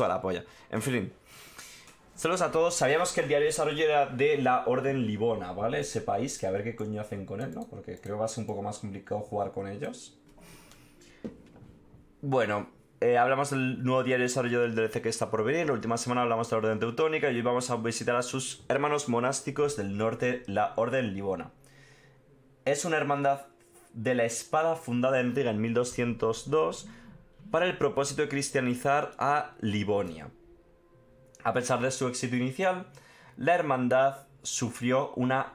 Toda la polla. En fin. Saludos a todos. Sabíamos que el diario de desarrollo era de la Orden Libona, ¿vale? Ese país, que a ver qué coño hacen con él, ¿no? Porque creo que va a ser un poco más complicado jugar con ellos. Bueno, eh, hablamos del nuevo diario de desarrollo del DLC que está por venir. La última semana hablamos de la Orden Teutónica y hoy vamos a visitar a sus hermanos monásticos del norte, la Orden Libona. Es una hermandad de la espada fundada en Riga en 1202 para el propósito de cristianizar a Livonia. A pesar de su éxito inicial, la hermandad sufrió una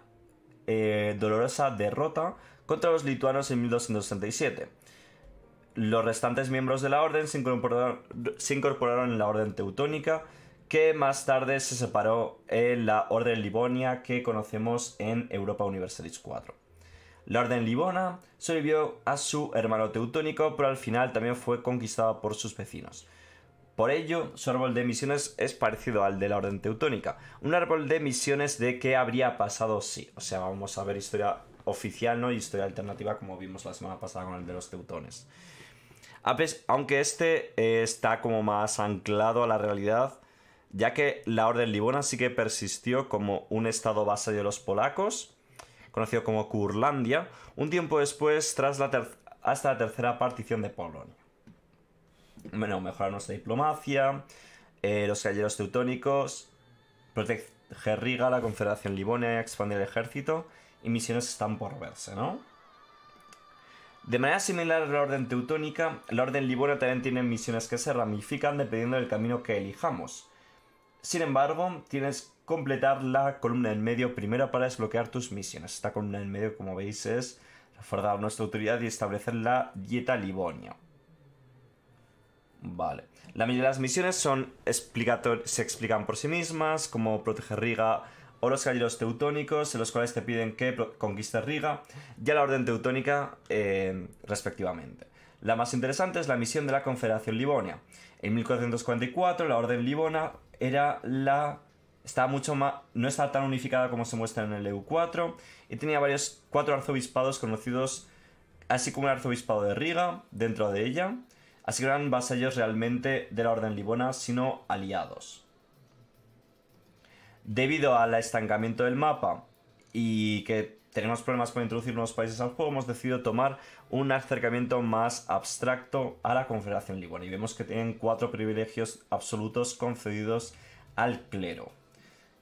eh, dolorosa derrota contra los lituanos en 1267. Los restantes miembros de la orden se incorporaron, en la orden teutónica, que más tarde se separó en la orden livonia que conocemos en Europa Universalis 4. La orden livona sobrevivió a su hermano teutónico, pero al final también fue conquistada por sus vecinos. Por ello, su árbol de misiones es parecido al de la Orden Teutónica. Un árbol de misiones de qué habría pasado si. O sea, vamos a ver historia oficial, ¿no? Y historia alternativa, como vimos la semana pasada con el de los teutones. Aunque este eh, está como más anclado a la realidad, ya que la Orden Livona sí que persistió como un estado vasallo de los polacos, conocido como Kurlandia, un tiempo después tras la hasta la tercera partición de Polonia bueno, mejorar nuestra diplomacia, eh, los caballeros teutónicos, proteger Riga, la Confederación Livonia, expandir el ejército, y misiones están por verse, ¿no? De manera similar a la Orden Teutónica, la Orden Livonia también tiene misiones que se ramifican dependiendo del camino que elijamos. Sin embargo, tienes que completar la columna en medio primero para desbloquear tus misiones. Esta columna en medio, como veis, es reforzar nuestra autoridad y establecer la dieta Livonia. Vale. La de las misiones son se explican por sí mismas, como proteger Riga o los caballeros teutónicos, en los cuales te piden que conquistes Riga, y a la orden teutónica, eh, respectivamente. La más interesante es la misión de la Confederación Livonia. En 1444, la orden Livona era la estaba mucho más. no estaba tan unificada como se muestra en el EU4 y tenía varios cuatro arzobispados conocidos, así como el arzobispado de Riga dentro de ella, Así que eran vasallos realmente de la Orden Libona, sino aliados. Debido al estancamiento del mapa y que tenemos problemas con introducir nuevos países al juego, hemos decidido tomar un acercamiento más abstracto a la Confederación Libona. Y vemos que tienen cuatro privilegios absolutos concedidos al clero.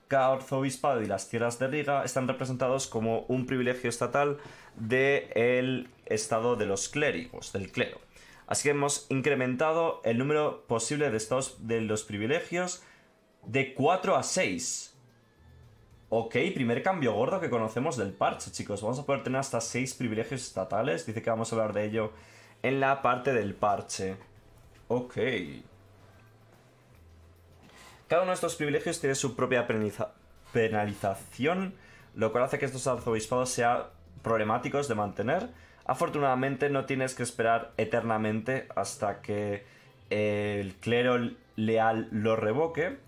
Cada arzobispado y las tierras de Riga están representados como un privilegio estatal del estado de los clérigos, del clero. Así que hemos incrementado el número posible de estados de los privilegios de 4 a 6. Ok, primer cambio gordo que conocemos del parche, chicos. Vamos a poder tener hasta 6 privilegios estatales. Dice que vamos a hablar de ello en la parte del parche. Ok. Cada uno de estos privilegios tiene su propia penalización, lo cual hace que estos arzobispados sean problemáticos de mantener Afortunadamente no tienes que esperar eternamente hasta que el clero leal lo revoque.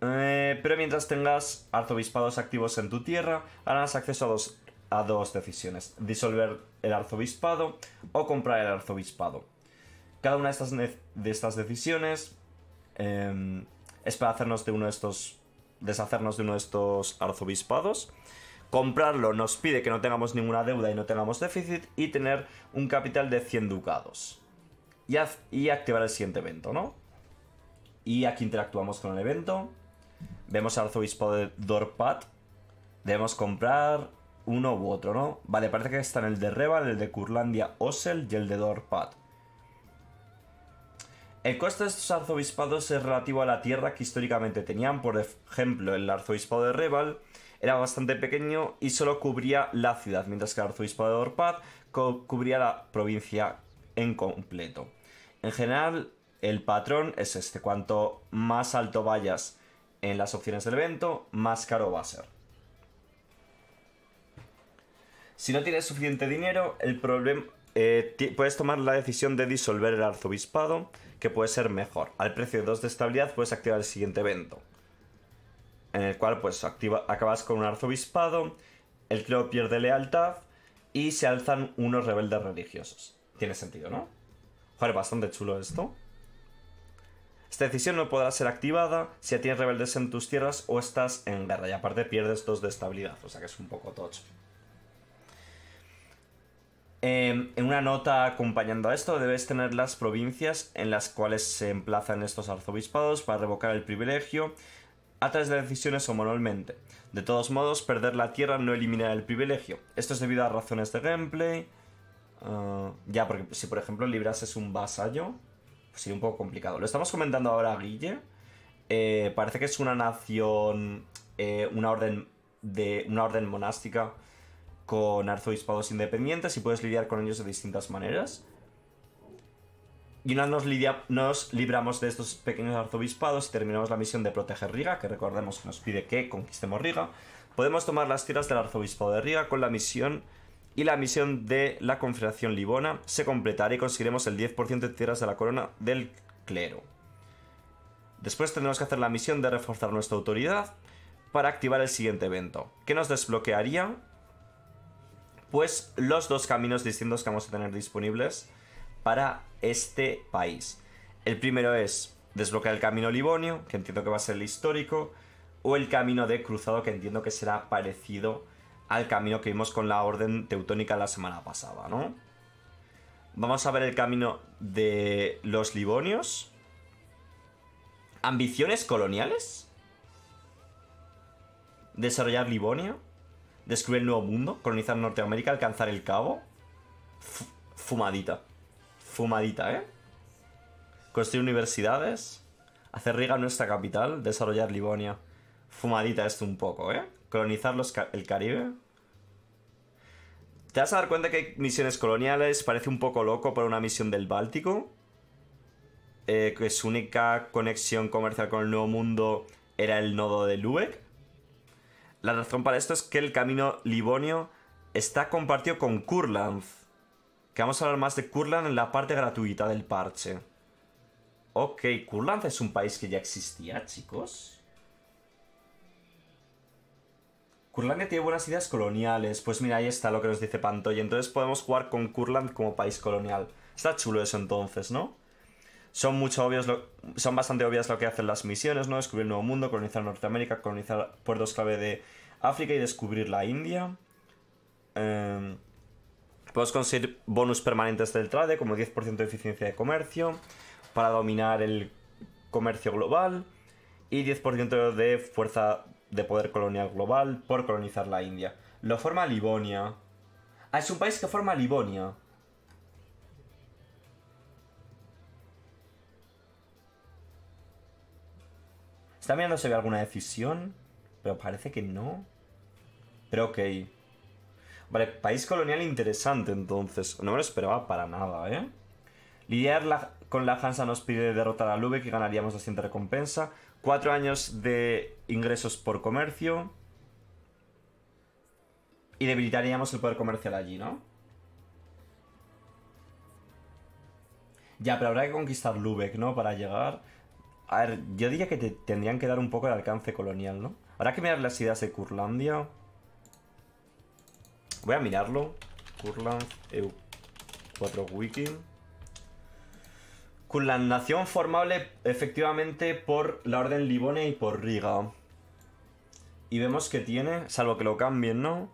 Eh, pero mientras tengas arzobispados activos en tu tierra, harás acceso a dos, a dos decisiones. Disolver el arzobispado o comprar el arzobispado. Cada una de estas, de estas decisiones em, es para hacernos de uno de estos. deshacernos de uno de estos arzobispados. Comprarlo nos pide que no tengamos ninguna deuda y no tengamos déficit y tener un capital de 100 ducados. Y, activar el siguiente evento, ¿no? Y aquí interactuamos con el evento. Vemos al arzobispo de Dorpat. Debemos comprar uno u otro, ¿no? Vale, parece que están el de Reval, el de Curlandia Osel y el de Dorpat. El coste de estos arzobispados es relativo a la tierra que históricamente tenían. Por ejemplo, el arzobispado de Reval era bastante pequeño y solo cubría la ciudad, mientras que el arzobispo de Orpad cubría la provincia en completo. En general, el patrón es este. Cuanto más alto vayas en las opciones del evento, más caro va a ser. Si no tienes suficiente dinero, el problema... Eh, puedes tomar la decisión de disolver el arzobispado, que puede ser mejor. Al precio de 2 de estabilidad puedes activar el siguiente evento en el cual pues acabas con un arzobispado, el clero pierde lealtad y se alzan unos rebeldes religiosos. Tiene sentido, ¿no? Joder, bastante chulo esto. Esta decisión no podrá ser activada si ya tienes rebeldes en tus tierras o estás en guerra y aparte pierdes dos de estabilidad, o sea que es un poco tocho. Em, en una nota acompañando a esto debes tener las provincias en las cuales se emplazan estos arzobispados para revocar el privilegio a través de decisiones o manualmente. De todos modos, perder la tierra no eliminará el privilegio. Esto es debido a razones de gameplay. Ah, ya, porque si por ejemplo Libras es un vasallo, sería un poco complicado. Lo estamos comentando ahora Guille. Eh, parece que es una nación, eh, una orden de una orden monástica con arzobispados independientes y puedes lidiar con ellos de distintas maneras. Y una nos, nos libramos de estos pequeños arzobispados y terminamos la misión de proteger Riga, que recordemos que nos pide que conquistemos Riga. Podemos tomar las tierras del arzobispado de Riga con la misión y la misión de la Confederación Libona se completará y conseguiremos el 10% de tierras de la corona del clero. Después tendremos que hacer la misión de reforzar nuestra autoridad para activar el siguiente evento, que nos desbloquearía pues los dos caminos distintos que vamos a tener disponibles para este país. El primero es desbloquear el camino Livonio, que entiendo que va a ser el histórico, o el camino de cruzado, que entiendo que será parecido al camino que vimos con la orden teutónica la semana pasada, ¿no? Vamos a ver el camino de los Livonios. ¿Ambiciones coloniales? ¿Desarrollar Livonia? descubrir el nuevo mundo, colonizar Norteamérica, alcanzar el cabo. fumadita. Fumadita, ¿eh? Construir universidades. Hacer Riga nuestra capital. Desarrollar Livonia. Fumadita esto un poco, ¿eh? Colonizar el Caribe. Te vas a dar cuenta que hay misiones coloniales. Parece un poco loco por una misión del Báltico. Eh, que su única conexión comercial con el Nuevo Mundo era el nodo de Lubeck. La razón para esto es que el camino Livonio está compartido con Kurland. Que vamos a hablar más de Kurland en la parte gratuita del parche. Ok, Kurland es un país que ya existía, chicos. Kurland tiene buenas ideas coloniales. Pues mira, ahí está lo que nos dice Pantoy. Entonces podemos jugar con Kurland como país colonial. Está chulo eso entonces, ¿no? Son mucho obvios, son bastante obvias lo que hacen las misiones, ¿no? Descubrir el nuevo mundo, colonizar Norteamérica, colonizar puertos clave de África y descubrir la India. Eh, podemos conseguir bonus permanentes del trade, como 10% de eficiencia de comercio, para dominar el comercio global, y 10% de fuerza de poder colonial global por colonizar la India. Lo forma Livonia. Ah, es un país que forma Livonia. Está mirando si ve alguna decisión, pero parece que no. Pero ok. Vale, país colonial interesante entonces. No me lo esperaba para nada, ¿eh? Lidiar con la Hansa nos pide derrotar a Lubeck y ganaríamos la siguiente recompensa. Cuatro años de ingresos por comercio. Y debilitaríamos el poder comercial allí, ¿no? Ya, pero habrá que conquistar Lubeck, ¿no? Para llegar. A ver, yo diría que te tendrían que dar un poco el alcance colonial, ¿no? Habrá que mirar las ideas de Kurlandia. Voy a mirarlo. Kurland, EU 4 Wiki. Kurland, nación formable efectivamente por la Orden Livonia y por Riga. Y vemos que tiene, salvo que lo cambien, ¿no?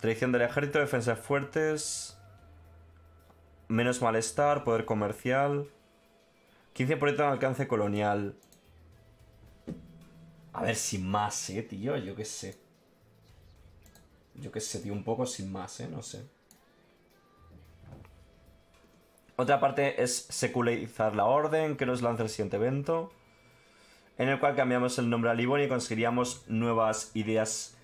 Tradición del ejército, defensas fuertes. Menos malestar, poder comercial. 15% de alcance colonial. A ver, sin más, eh, tío. Yo qué sé. Yo qué sé, tío. Un poco sin más, eh. No sé. Otra parte es secularizar la orden, que nos lanza el siguiente evento. En el cual cambiamos el nombre a Livon y conseguiríamos nuevas ideas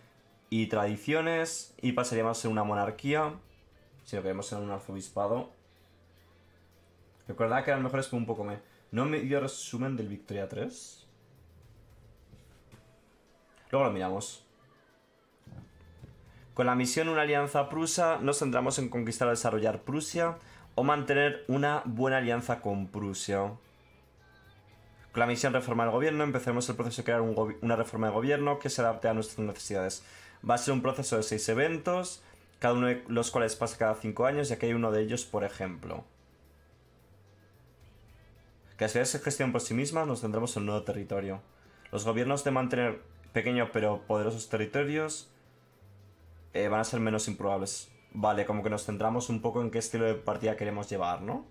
y tradiciones. Y pasaríamos en una monarquía. Si lo queremos en un arzobispado. Recordad que a lo mejor es como un poco me. No me dio resumen del Victoria 3. Luego lo miramos. Con la misión Una alianza prusa nos centramos en conquistar o desarrollar Prusia o mantener una buena alianza con Prusia. Con la misión Reformar el Gobierno empezaremos el proceso de crear una reforma de gobierno que se adapte a nuestras necesidades. Va a ser un proceso de seis eventos, cada uno de los cuales pasa cada cinco años, ya que hay uno de ellos, por ejemplo. Que las ciudades se gestionen por sí mismas, nos centramos en un nuevo territorio. Los gobiernos de mantener pequeños pero poderosos territorios eh, van a ser menos improbables. Vale, como que nos centramos un poco en qué estilo de partida queremos llevar, ¿no?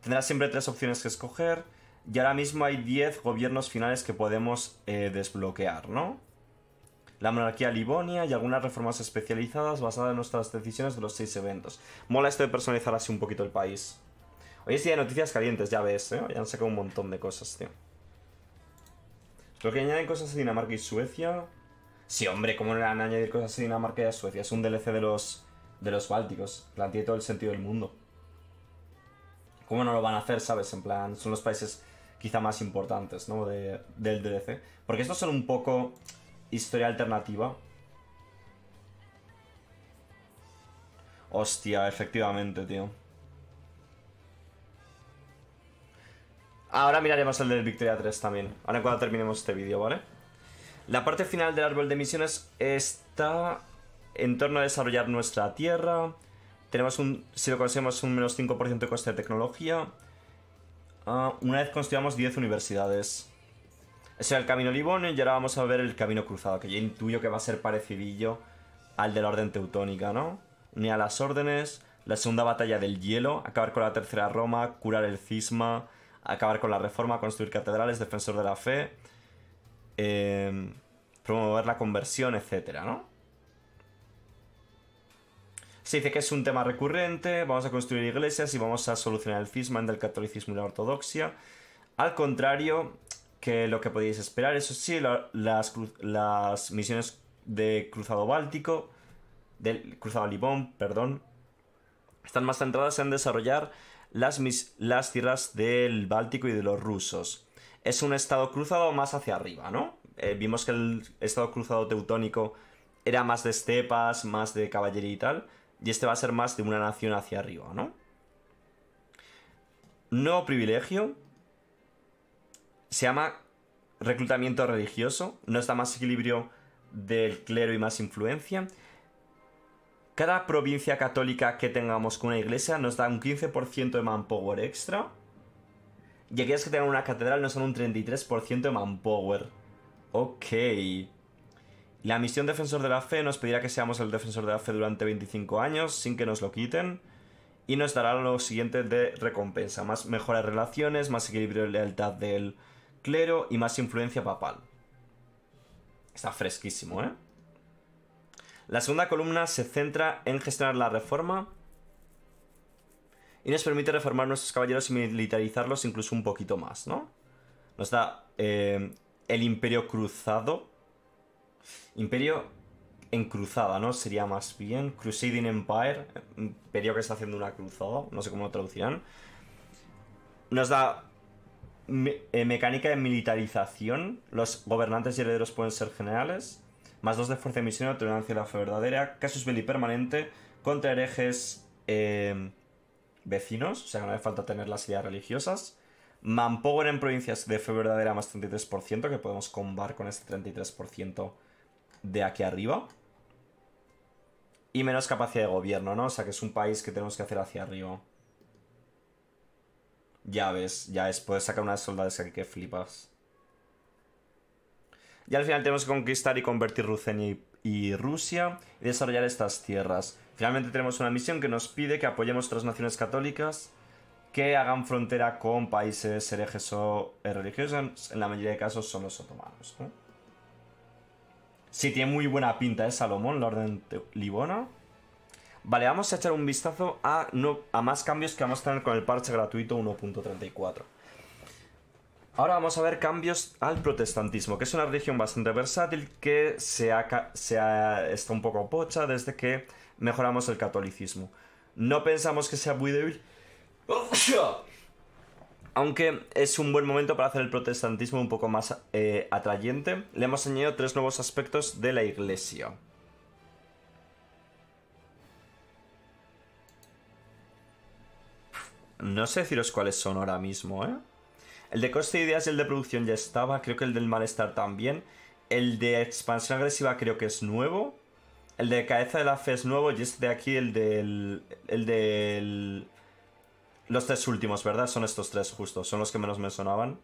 Tendrás siempre tres opciones que escoger. Y ahora mismo hay 10 gobiernos finales que podemos eh, desbloquear, ¿no? La monarquía livonia y algunas reformas especializadas basadas en nuestras decisiones de los seis eventos. Mola esto de personalizar así un poquito el país. Hoy es día de noticias calientes, ya ves, ¿eh? Ya han sacado un montón de cosas, tío. Creo que añaden cosas a Dinamarca y Suecia. Sí, hombre, ¿cómo no van a añadir cosas a Dinamarca y a Suecia? Es un DLC de los, de los bálticos. Tiene todo el sentido del mundo. ¿Cómo no lo van a hacer, sabes? En plan, son los países quizá más importantes, ¿no? De, del DLC. Porque estos son un poco historia alternativa. Hostia, efectivamente, tío. Ahora miraremos el del Victoria 3 también. Ahora cuando terminemos este vídeo, ¿vale? La parte final del árbol de misiones está en torno a desarrollar nuestra tierra. Tenemos un, si lo conseguimos, un menos 5% de coste de tecnología. Ah, una vez construyamos 10 universidades. Ese era el camino Livonio y ahora vamos a ver el camino cruzado, que yo intuyo que va a ser parecidillo al de la orden teutónica, ¿no? Ni a las órdenes, la segunda batalla del hielo, acabar con la tercera Roma, curar el cisma, acabar con la reforma, construir catedrales, defensor de la fe, em, promover la conversión, etcétera, ¿no? Se dice que es un tema recurrente, vamos a construir iglesias y vamos a solucionar el cisma del catolicismo y la ortodoxia. Al contrario que lo que podéis esperar, eso sí, las, misiones de Cruzado Báltico, del Cruzado Libón, perdón, están más centradas en desarrollar las tierras del Báltico y de los rusos. Es un estado cruzado más hacia arriba, ¿no? Eh, vimos que el estado cruzado teutónico era más de estepas, más de caballería y tal, y este va a ser más de una nación hacia arriba, ¿no? Nuevo privilegio. Se llama reclutamiento religioso. No está más equilibrio del clero y más influencia. Cada provincia católica que tengamos con una iglesia nos da un 15% de manpower extra. Y aquellas que tengan una catedral nos dan un 33% de manpower. Ok. La misión Defensor de la Fe nos pedirá que seamos el Defensor de la Fe durante 25 años sin que nos lo quiten. Y nos dará lo siguiente de recompensa. Más mejores relaciones, más equilibrio de lealtad del clero y más influencia papal. Está fresquísimo, ¿eh? La segunda columna se centra en gestionar la reforma y nos permite reformar nuestros caballeros y militarizarlos incluso un poquito más, ¿no? Nos da eh, el imperio cruzado. Imperio en cruzada, ¿no? Sería más bien Crusading Empire, imperio que está haciendo una cruzada, no sé cómo lo traducirán. Nos da eh, mecánica de militarización, los gobernantes y herederos pueden ser generales más dos de fuerza de misión, tolerancia a la fe verdadera, casus belli permanente, contra herejes eh, vecinos, o sea no hace falta tener las ideas religiosas. Manpower en provincias de fe verdadera más 33%, que podemos combar con este 33% de aquí arriba. Y menos capacidad de gobierno, ¿no? O sea que es un país que tenemos que hacer hacia arriba. Ya ves, ya es, puedes sacar unas soldadas aquí que flipas. Y al final tenemos que conquistar y convertir Rucenia Rusia y desarrollar estas tierras. Finalmente tenemos una misión que nos pide que apoyemos otras naciones católicas que hagan frontera con países herejes o religiosos. En la mayoría de casos son los otomanos. Sí, tiene muy buena pinta, ¿eh? Salomón, la orden Libona. Vale, vamos a echar un vistazo a, no, a más cambios que vamos a tener con el parche gratuito 1.34. Ahora vamos a ver cambios al protestantismo, que es una religión bastante versátil que se, está un poco pocha desde que mejoramos el catolicismo. No pensamos que sea muy débil. Aunque es un buen momento para hacer el protestantismo un poco más eh, atrayente, le hemos añadido tres nuevos aspectos de la iglesia. No sé deciros cuáles son ahora mismo, ¿eh? El de coste de ideas y el de producción ya estaba. Creo que el del malestar también. El de expansión agresiva creo que es nuevo. El de cabeza de la fe es nuevo. Y este de aquí, el del. El del. Los tres últimos, ¿verdad? Son estos tres justos. Son los que menos me sonaban.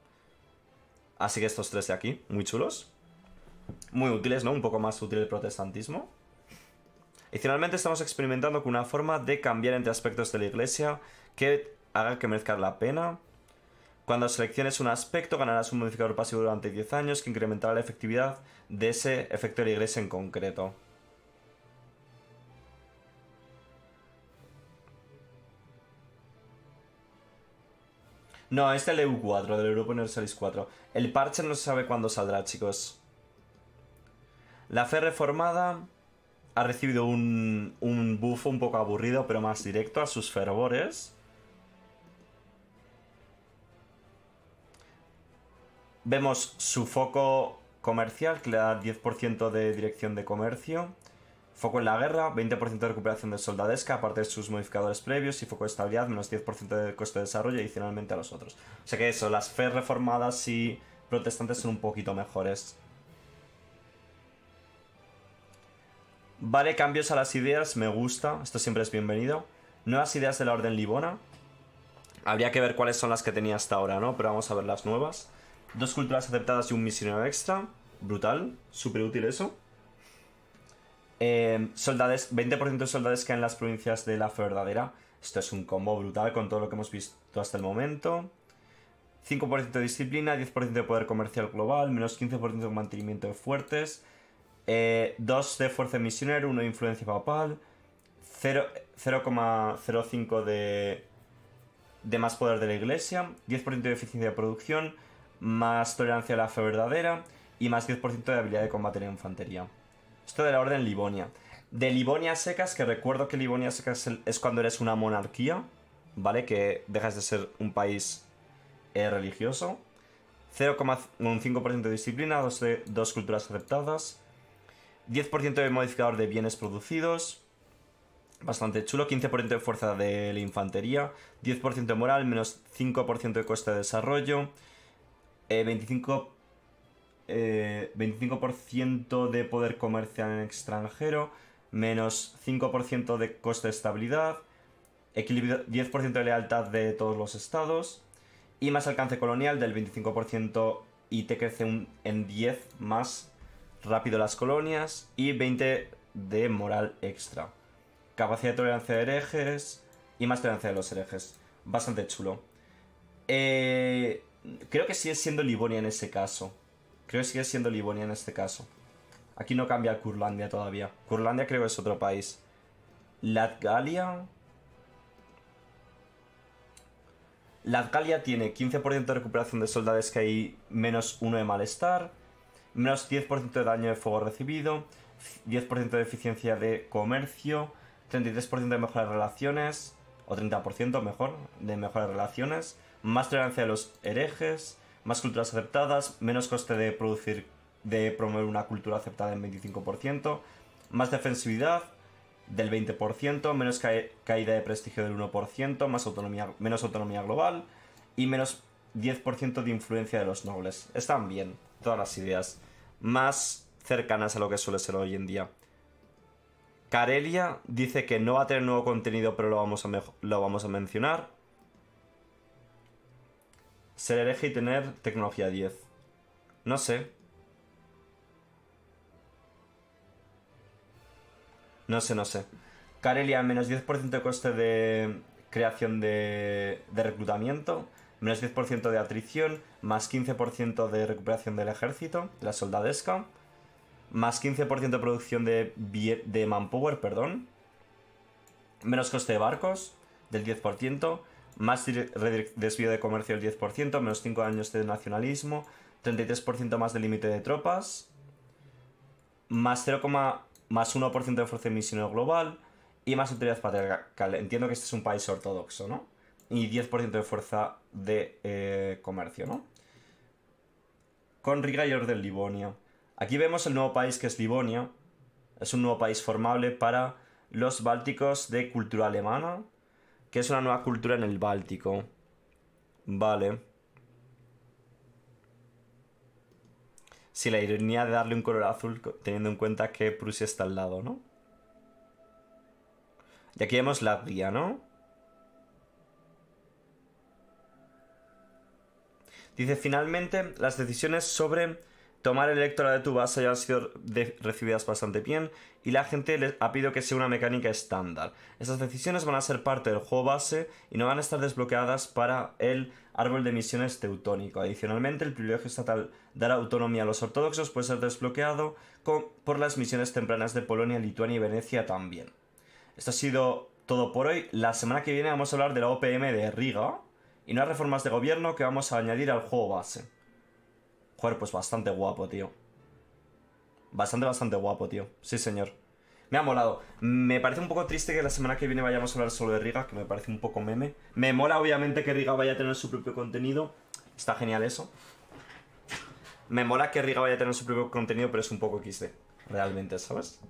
Así que estos tres de aquí, muy chulos. Muy útiles, ¿no? Un poco más útil el protestantismo. Y finalmente estamos experimentando con una forma de cambiar entre aspectos de la iglesia que haga que merezca la pena. Cuando selecciones un aspecto, ganarás un modificador pasivo durante 10 años que incrementará la efectividad de ese efecto de iglesia en concreto. No, este es el EU4, del Europa Universalis 4. El parche no se sabe cuándo saldrá, chicos. La fe reformada ha recibido un, un buffo un poco aburrido, pero más directo a sus fervores. Vemos su foco comercial, que le da 10% de dirección de comercio. Foco en la guerra, 20% de recuperación de soldadesca, aparte de sus modificadores previos, y foco de estabilidad, menos 10% de coste de desarrollo adicionalmente a los otros. O sea que eso, las fe reformadas y protestantes son un poquito mejores. Vale, cambios a las ideas, me gusta, esto siempre es bienvenido. Nuevas ideas de la Orden Libona. Habría que ver cuáles son las que tenía hasta ahora, ¿no? Pero vamos a ver las nuevas. Dos culturas aceptadas y un misionero extra. Brutal, súper útil eso. Eh, soldades, 20% de soldades que en las provincias de la fe verdadera. Esto es un combo brutal con todo lo que hemos visto hasta el momento. 5% de disciplina, 10% de poder comercial global, menos 15% de mantenimiento de fuertes, 2 eh, de fuerza misionero, 1 de influencia papal, 0,05 de, de más poder de la iglesia, 10% de eficiencia de producción, más tolerancia a la fe verdadera y más 10% de habilidad de combate en infantería. Esto de la orden Livonia. De Livonia secas, que recuerdo que Livonia secas es cuando eres una monarquía, ¿vale? Que dejas de ser un país eh, religioso. 0,5% de disciplina, 2 de dos culturas aceptadas. 10% de modificador de bienes producidos. Bastante chulo. 15% de fuerza de la infantería. 10% de moral, menos 5% de coste de desarrollo. 25, eh, 25% eh, de poder comercial en extranjero, menos 5% de coste de estabilidad, equilibrio, 10% de lealtad de todos los estados y más alcance colonial del 25% y te crece en 10 más rápido las colonias y 20 de moral extra. Capacidad de tolerancia de herejes y más tolerancia de los herejes. Bastante chulo. Eh, Creo que sigue siendo Livonia en ese caso. Creo que sigue siendo Livonia en este caso. Aquí no cambia Curlandia todavía. Curlandia creo que es otro país. Latgalia. Latgalia tiene 15% de recuperación de soldados que hay menos 1 de malestar. Menos 10% de daño de fuego recibido. 10% de eficiencia de comercio. 33% de mejora de relaciones. O 30% mejor de mejora de relaciones más tolerancia de los herejes, más culturas aceptadas, menos coste de producir, de promover una cultura aceptada en 25%, más defensividad del 20%, menos caída de prestigio del 1%, más autonomía, menos autonomía global y menos 10% de influencia de los nobles. Están bien todas las ideas, más cercanas a lo que suele ser hoy en día. Carelia dice que no va a tener nuevo contenido, pero lo vamos a, lo vamos a mencionar. Ser hereje y tener tecnología 10. No sé. No sé, no sé. Carelia, menos 10% de coste de creación de, de reclutamiento, menos 10% de atrición, más 15% de recuperación del ejército, la soldadesca, más 15% de producción de, de manpower, perdón, menos coste de barcos, del 10%, más desvío de comercio del 10%, menos 5 años de nacionalismo, 33% más de límite de tropas, más 0, más 1% de fuerza misionero global y más autoridad patriarcal. Entiendo que este es un país ortodoxo, ¿no? Y 10% de fuerza de eh, comercio, ¿no? Con Riga y Orden Livonia. Aquí vemos el nuevo país que es Livonia. Es un nuevo país formable para los bálticos de cultura alemana, que es una nueva cultura en el Báltico. Vale. Sí, la ironía de darle un color azul teniendo en cuenta que Prusia está al lado, ¿no? Y aquí vemos la guía, ¿no? Dice, finalmente, las decisiones sobre tomar el electorado de tu base ya han sido recibidas bastante bien y la gente les ha pedido que sea una mecánica estándar. Estas decisiones van a ser parte del juego base y no van a estar desbloqueadas para el árbol de misiones teutónico. Adicionalmente, el privilegio estatal dar autonomía a los ortodoxos puede ser desbloqueado por las misiones tempranas de Polonia, Lituania y Venecia también. Esto ha sido todo por hoy. La semana que viene vamos a hablar de la OPM de Riga y unas reformas de gobierno que vamos a añadir al juego base. Joder, pues bastante guapo, tío. Bastante, bastante guapo, tío. Sí, señor. Me ha molado. Me parece un poco triste que la semana que viene vayamos a hablar solo de Riga, que me parece un poco meme. Me mola, obviamente, que Riga vaya a tener su propio contenido. Está genial eso. Me mola que Riga vaya a tener su propio contenido, pero es un poco XD. Realmente, ¿sabes?